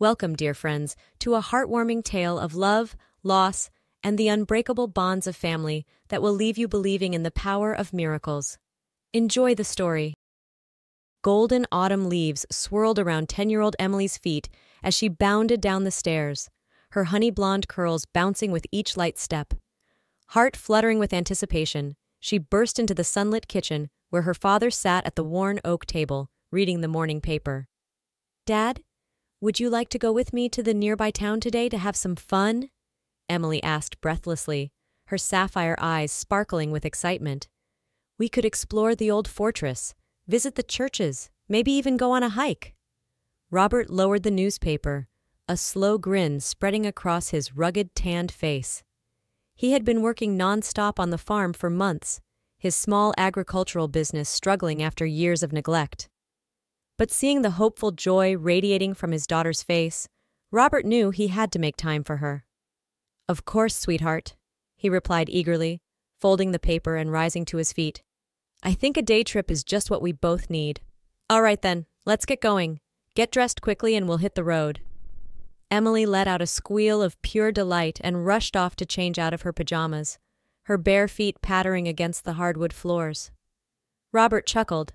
Welcome, dear friends, to a heartwarming tale of love, loss, and the unbreakable bonds of family that will leave you believing in the power of miracles. Enjoy the story. Golden autumn leaves swirled around 10 year old Emily's feet as she bounded down the stairs, her honey blonde curls bouncing with each light step. Heart fluttering with anticipation, she burst into the sunlit kitchen where her father sat at the worn oak table, reading the morning paper. Dad, would you like to go with me to the nearby town today to have some fun? Emily asked breathlessly, her sapphire eyes sparkling with excitement. We could explore the old fortress, visit the churches, maybe even go on a hike. Robert lowered the newspaper, a slow grin spreading across his rugged, tanned face. He had been working nonstop on the farm for months, his small agricultural business struggling after years of neglect. But seeing the hopeful joy radiating from his daughter's face, Robert knew he had to make time for her. Of course, sweetheart, he replied eagerly, folding the paper and rising to his feet. I think a day trip is just what we both need. All right then, let's get going. Get dressed quickly and we'll hit the road. Emily let out a squeal of pure delight and rushed off to change out of her pajamas, her bare feet pattering against the hardwood floors. Robert chuckled,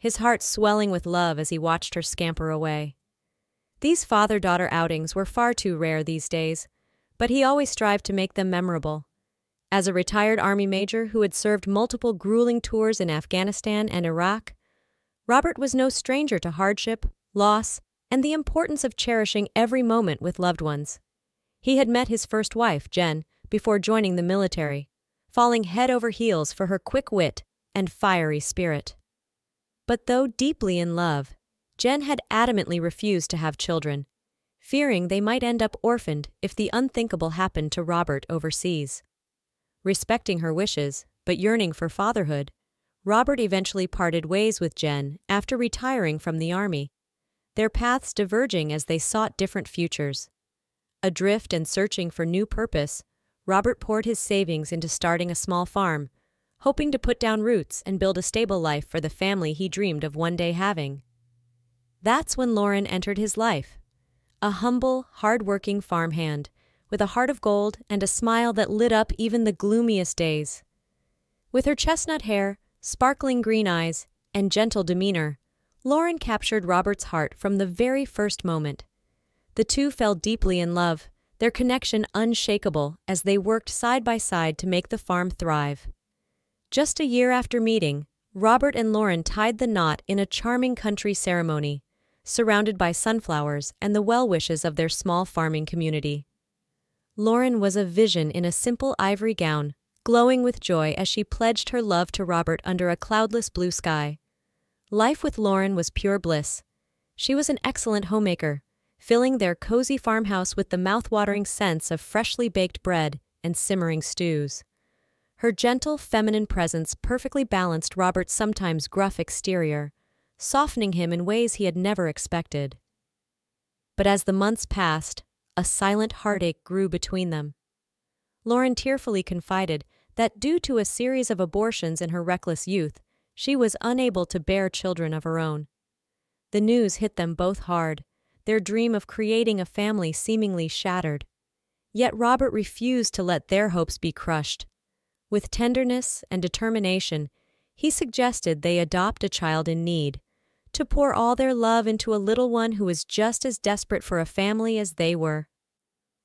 his heart swelling with love as he watched her scamper away. These father daughter outings were far too rare these days, but he always strived to make them memorable. As a retired Army major who had served multiple grueling tours in Afghanistan and Iraq, Robert was no stranger to hardship, loss, and the importance of cherishing every moment with loved ones. He had met his first wife, Jen, before joining the military, falling head over heels for her quick wit and fiery spirit. But though deeply in love, Jen had adamantly refused to have children, fearing they might end up orphaned if the unthinkable happened to Robert overseas. Respecting her wishes, but yearning for fatherhood, Robert eventually parted ways with Jen after retiring from the Army, their paths diverging as they sought different futures. Adrift and searching for new purpose, Robert poured his savings into starting a small farm hoping to put down roots and build a stable life for the family he dreamed of one day having. That's when Lauren entered his life. A humble, hard-working farmhand, with a heart of gold and a smile that lit up even the gloomiest days. With her chestnut hair, sparkling green eyes, and gentle demeanor, Lauren captured Robert's heart from the very first moment. The two fell deeply in love, their connection unshakable as they worked side by side to make the farm thrive. Just a year after meeting, Robert and Lauren tied the knot in a charming country ceremony, surrounded by sunflowers and the well wishes of their small farming community. Lauren was a vision in a simple ivory gown, glowing with joy as she pledged her love to Robert under a cloudless blue sky. Life with Lauren was pure bliss. She was an excellent homemaker, filling their cozy farmhouse with the mouth-watering scents of freshly baked bread and simmering stews. Her gentle, feminine presence perfectly balanced Robert's sometimes gruff exterior, softening him in ways he had never expected. But as the months passed, a silent heartache grew between them. Lauren tearfully confided that due to a series of abortions in her reckless youth, she was unable to bear children of her own. The news hit them both hard, their dream of creating a family seemingly shattered. Yet Robert refused to let their hopes be crushed. With tenderness and determination, he suggested they adopt a child in need, to pour all their love into a little one who was just as desperate for a family as they were.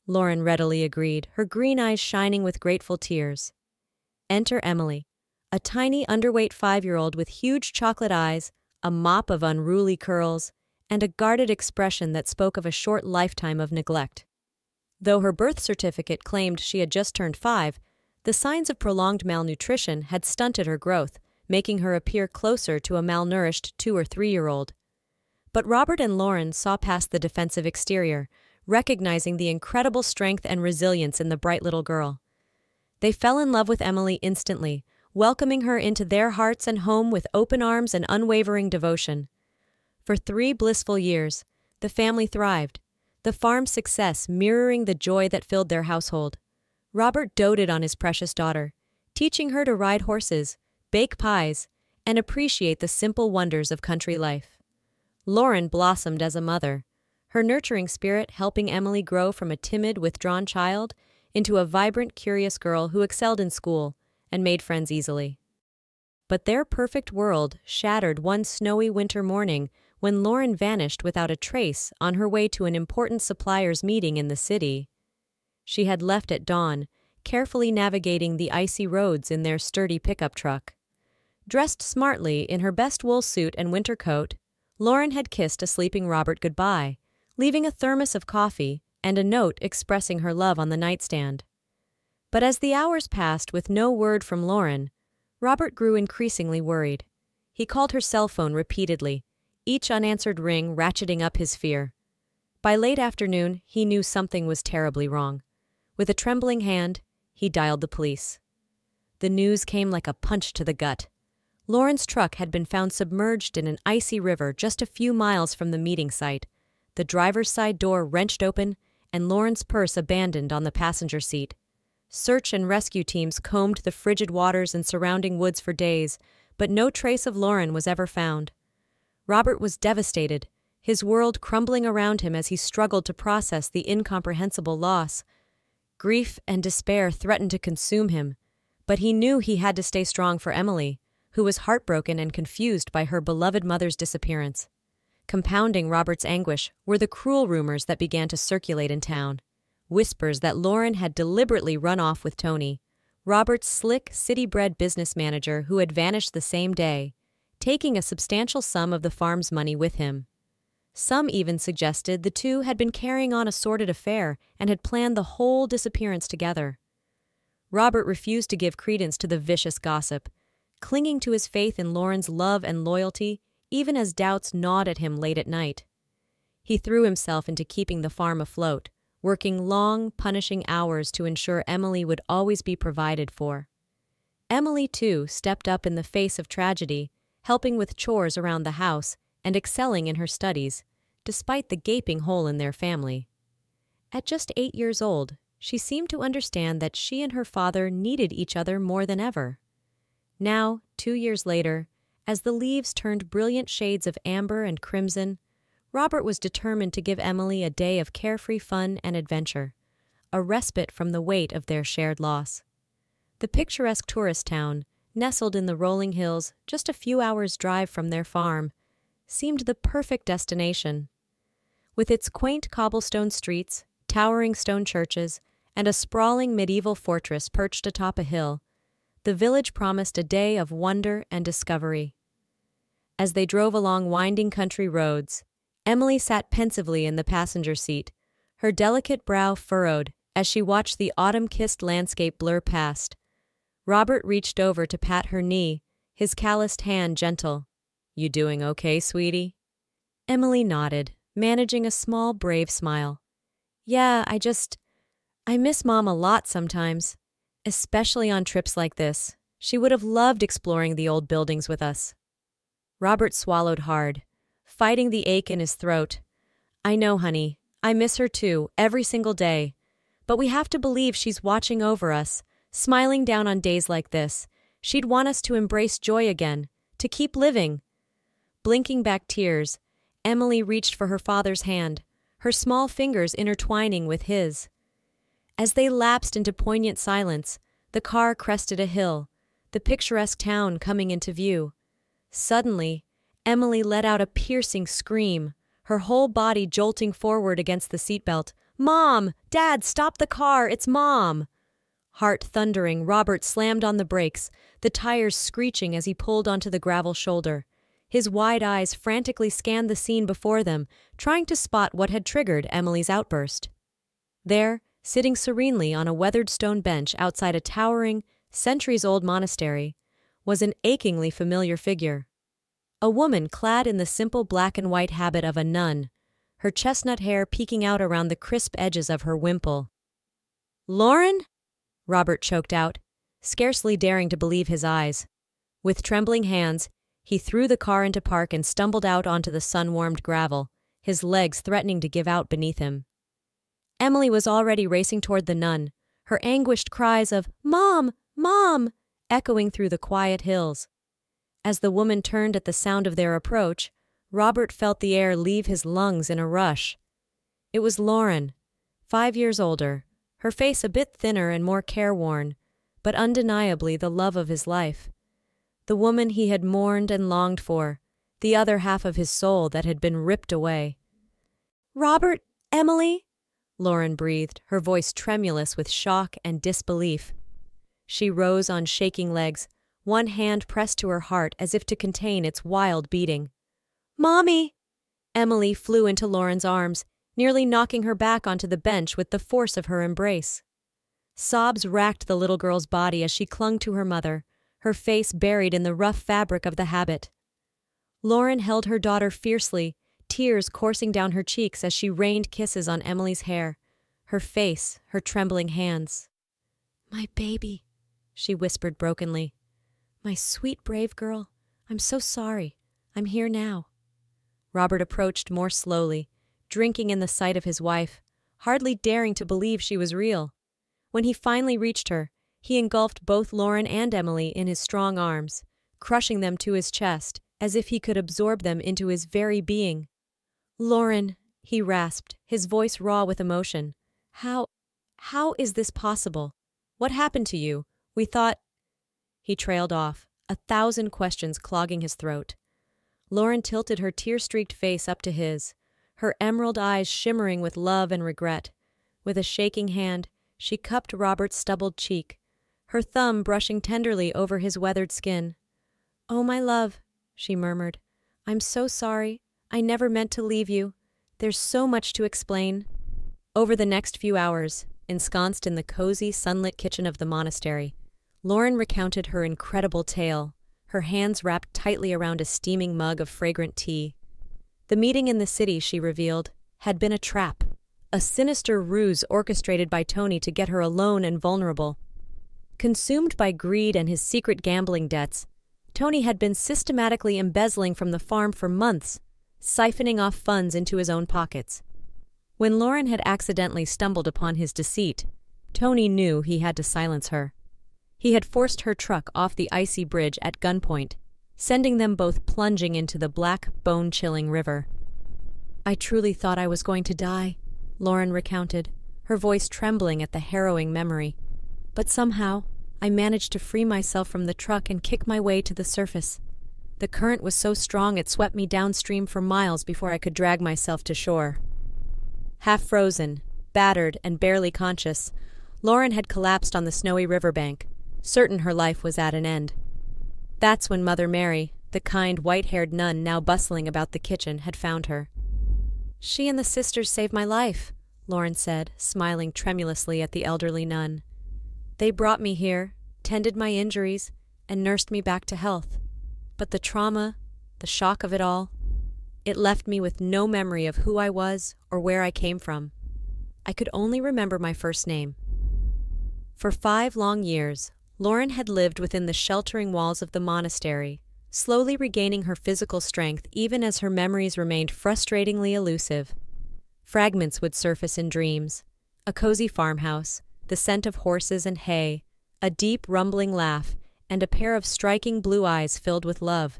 Lauren readily agreed, her green eyes shining with grateful tears. Enter Emily, a tiny underweight five-year-old with huge chocolate eyes, a mop of unruly curls, and a guarded expression that spoke of a short lifetime of neglect. Though her birth certificate claimed she had just turned five, the signs of prolonged malnutrition had stunted her growth, making her appear closer to a malnourished two or three year old. But Robert and Lauren saw past the defensive exterior, recognizing the incredible strength and resilience in the bright little girl. They fell in love with Emily instantly, welcoming her into their hearts and home with open arms and unwavering devotion. For three blissful years, the family thrived, the farm's success mirroring the joy that filled their household. Robert doted on his precious daughter, teaching her to ride horses, bake pies, and appreciate the simple wonders of country life. Lauren blossomed as a mother, her nurturing spirit helping Emily grow from a timid, withdrawn child into a vibrant, curious girl who excelled in school and made friends easily. But their perfect world shattered one snowy winter morning when Lauren vanished without a trace on her way to an important supplier's meeting in the city. She had left at dawn, carefully navigating the icy roads in their sturdy pickup truck. Dressed smartly in her best wool suit and winter coat, Lauren had kissed a sleeping Robert goodbye, leaving a thermos of coffee and a note expressing her love on the nightstand. But as the hours passed with no word from Lauren, Robert grew increasingly worried. He called her cell phone repeatedly, each unanswered ring ratcheting up his fear. By late afternoon, he knew something was terribly wrong. With a trembling hand, he dialed the police. The news came like a punch to the gut. Lauren's truck had been found submerged in an icy river just a few miles from the meeting site, the driver's side door wrenched open, and Lauren's purse abandoned on the passenger seat. Search and rescue teams combed the frigid waters and surrounding woods for days, but no trace of Lauren was ever found. Robert was devastated, his world crumbling around him as he struggled to process the incomprehensible loss. Grief and despair threatened to consume him, but he knew he had to stay strong for Emily, who was heartbroken and confused by her beloved mother's disappearance. Compounding Robert's anguish were the cruel rumors that began to circulate in town whispers that Lauren had deliberately run off with Tony, Robert's slick, city bred business manager who had vanished the same day, taking a substantial sum of the farm's money with him. Some even suggested the two had been carrying on a sordid affair and had planned the whole disappearance together. Robert refused to give credence to the vicious gossip, clinging to his faith in Lauren's love and loyalty even as doubts gnawed at him late at night. He threw himself into keeping the farm afloat, working long, punishing hours to ensure Emily would always be provided for. Emily, too, stepped up in the face of tragedy, helping with chores around the house and excelling in her studies, despite the gaping hole in their family. At just eight years old, she seemed to understand that she and her father needed each other more than ever. Now, two years later, as the leaves turned brilliant shades of amber and crimson, Robert was determined to give Emily a day of carefree fun and adventure, a respite from the weight of their shared loss. The picturesque tourist town, nestled in the rolling hills just a few hours' drive from their farm, seemed the perfect destination. With its quaint cobblestone streets, towering stone churches, and a sprawling medieval fortress perched atop a hill, the village promised a day of wonder and discovery. As they drove along winding country roads, Emily sat pensively in the passenger seat, her delicate brow furrowed as she watched the autumn kissed landscape blur past. Robert reached over to pat her knee, his calloused hand gentle. You doing okay, sweetie? Emily nodded, managing a small, brave smile. Yeah, I just. I miss Mom a lot sometimes, especially on trips like this. She would have loved exploring the old buildings with us. Robert swallowed hard, fighting the ache in his throat. I know, honey. I miss her too, every single day. But we have to believe she's watching over us, smiling down on days like this. She'd want us to embrace joy again, to keep living. Blinking back tears, Emily reached for her father's hand, her small fingers intertwining with his. As they lapsed into poignant silence, the car crested a hill, the picturesque town coming into view. Suddenly, Emily let out a piercing scream, her whole body jolting forward against the seatbelt. Mom! Dad, stop the car! It's Mom! Heart thundering, Robert slammed on the brakes, the tires screeching as he pulled onto the gravel shoulder. His wide eyes frantically scanned the scene before them, trying to spot what had triggered Emily's outburst. There, sitting serenely on a weathered stone bench outside a towering, centuries old monastery, was an achingly familiar figure. A woman clad in the simple black and white habit of a nun, her chestnut hair peeking out around the crisp edges of her wimple. Lauren? Robert choked out, scarcely daring to believe his eyes. With trembling hands, he threw the car into park and stumbled out onto the sun warmed gravel, his legs threatening to give out beneath him. Emily was already racing toward the nun, her anguished cries of, Mom! Mom! echoing through the quiet hills. As the woman turned at the sound of their approach, Robert felt the air leave his lungs in a rush. It was Lauren, five years older, her face a bit thinner and more careworn, but undeniably the love of his life. The woman he had mourned and longed for, the other half of his soul that had been ripped away. Robert, Emily? Lauren breathed, her voice tremulous with shock and disbelief. She rose on shaking legs, one hand pressed to her heart as if to contain its wild beating. Mommy! Emily flew into Lauren's arms, nearly knocking her back onto the bench with the force of her embrace. Sobs racked the little girl's body as she clung to her mother, her face buried in the rough fabric of the habit. Lauren held her daughter fiercely, tears coursing down her cheeks as she rained kisses on Emily's hair, her face, her trembling hands. My baby, she whispered brokenly. My sweet, brave girl, I'm so sorry. I'm here now. Robert approached more slowly, drinking in the sight of his wife, hardly daring to believe she was real. When he finally reached her, he engulfed both Lauren and Emily in his strong arms, crushing them to his chest as if he could absorb them into his very being. Lauren, he rasped, his voice raw with emotion. How, how is this possible? What happened to you? We thought. He trailed off, a thousand questions clogging his throat. Lauren tilted her tear streaked face up to his, her emerald eyes shimmering with love and regret. With a shaking hand, she cupped Robert's stubbled cheek, her thumb brushing tenderly over his weathered skin. Oh, my love, she murmured. I'm so sorry. I never meant to leave you. There's so much to explain. Over the next few hours, ensconced in the cozy, sunlit kitchen of the monastery, Lauren recounted her incredible tale, her hands wrapped tightly around a steaming mug of fragrant tea. The meeting in the city, she revealed, had been a trap, a sinister ruse orchestrated by Tony to get her alone and vulnerable. Consumed by greed and his secret gambling debts, Tony had been systematically embezzling from the farm for months, siphoning off funds into his own pockets. When Lauren had accidentally stumbled upon his deceit, Tony knew he had to silence her. He had forced her truck off the icy bridge at gunpoint sending them both plunging into the black, bone chilling river. I truly thought I was going to die, Lauren recounted, her voice trembling at the harrowing memory. But somehow, I managed to free myself from the truck and kick my way to the surface. The current was so strong it swept me downstream for miles before I could drag myself to shore. Half frozen, battered, and barely conscious, Lauren had collapsed on the snowy riverbank, certain her life was at an end. That's when Mother Mary, the kind white haired nun now bustling about the kitchen, had found her. She and the sisters saved my life, Lauren said, smiling tremulously at the elderly nun. They brought me here, tended my injuries, and nursed me back to health. But the trauma, the shock of it all, it left me with no memory of who I was or where I came from. I could only remember my first name. For five long years, Lauren had lived within the sheltering walls of the monastery, slowly regaining her physical strength even as her memories remained frustratingly elusive. Fragments would surface in dreams a cozy farmhouse, the scent of horses and hay, a deep, rumbling laugh, and a pair of striking blue eyes filled with love.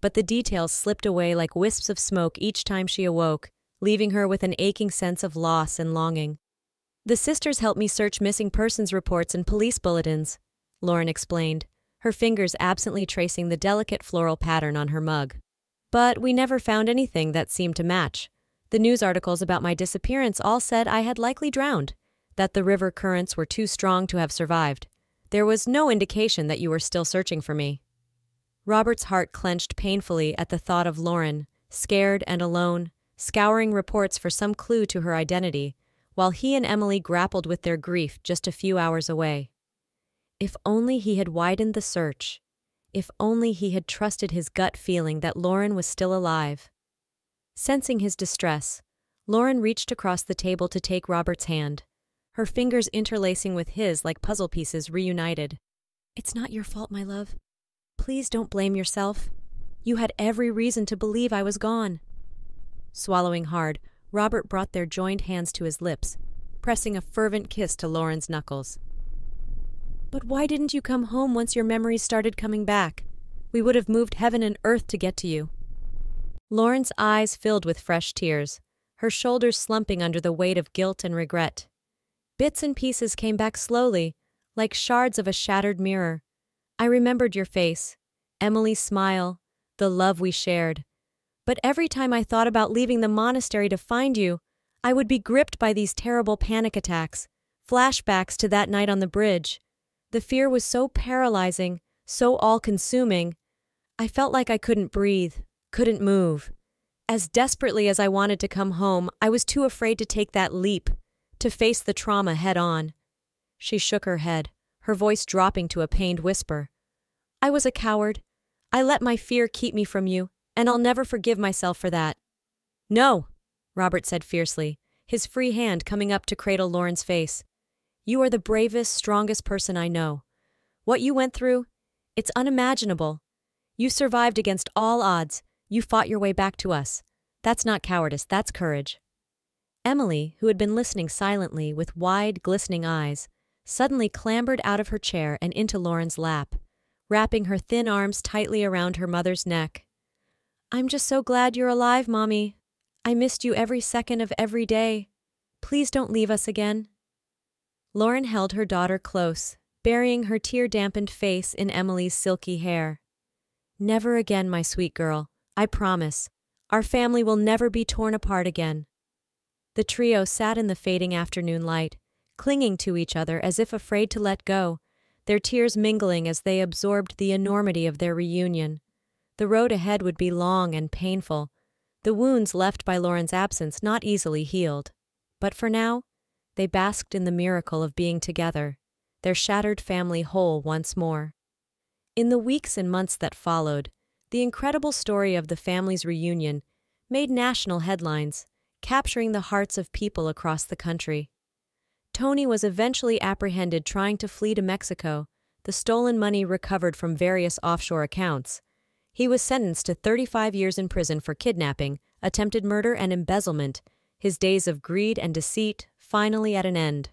But the details slipped away like wisps of smoke each time she awoke, leaving her with an aching sense of loss and longing. The sisters helped me search missing persons reports and police bulletins, Lauren explained, her fingers absently tracing the delicate floral pattern on her mug. But we never found anything that seemed to match. The news articles about my disappearance all said I had likely drowned, that the river currents were too strong to have survived. There was no indication that you were still searching for me. Robert's heart clenched painfully at the thought of Lauren, scared and alone, scouring reports for some clue to her identity, while he and Emily grappled with their grief just a few hours away. If only he had widened the search. If only he had trusted his gut feeling that Lauren was still alive. Sensing his distress, Lauren reached across the table to take Robert's hand, her fingers interlacing with his like puzzle pieces reunited. It's not your fault, my love. Please don't blame yourself. You had every reason to believe I was gone. Swallowing hard, Robert brought their joined hands to his lips, pressing a fervent kiss to Lauren's knuckles. But why didn't you come home once your memories started coming back? We would have moved heaven and earth to get to you. Lauren's eyes filled with fresh tears, her shoulders slumping under the weight of guilt and regret. Bits and pieces came back slowly, like shards of a shattered mirror. I remembered your face, Emily's smile, the love we shared. But every time I thought about leaving the monastery to find you, I would be gripped by these terrible panic attacks, flashbacks to that night on the bridge. The fear was so paralyzing, so all consuming. I felt like I couldn't breathe, couldn't move. As desperately as I wanted to come home, I was too afraid to take that leap, to face the trauma head on. She shook her head, her voice dropping to a pained whisper. I was a coward. I let my fear keep me from you, and I'll never forgive myself for that. No, Robert said fiercely, his free hand coming up to cradle Lauren's face. You are the bravest, strongest person I know. What you went through, it's unimaginable. You survived against all odds. You fought your way back to us. That's not cowardice, that's courage. Emily, who had been listening silently with wide, glistening eyes, suddenly clambered out of her chair and into Lauren's lap, wrapping her thin arms tightly around her mother's neck. I'm just so glad you're alive, Mommy. I missed you every second of every day. Please don't leave us again. Lauren held her daughter close, burying her tear dampened face in Emily's silky hair. Never again, my sweet girl. I promise. Our family will never be torn apart again. The trio sat in the fading afternoon light, clinging to each other as if afraid to let go, their tears mingling as they absorbed the enormity of their reunion. The road ahead would be long and painful, the wounds left by Lauren's absence not easily healed. But for now, they basked in the miracle of being together, their shattered family whole once more. In the weeks and months that followed, the incredible story of the family's reunion made national headlines, capturing the hearts of people across the country. Tony was eventually apprehended trying to flee to Mexico, the stolen money recovered from various offshore accounts, he was sentenced to 35 years in prison for kidnapping, attempted murder, and embezzlement, his days of greed and deceit finally at an end.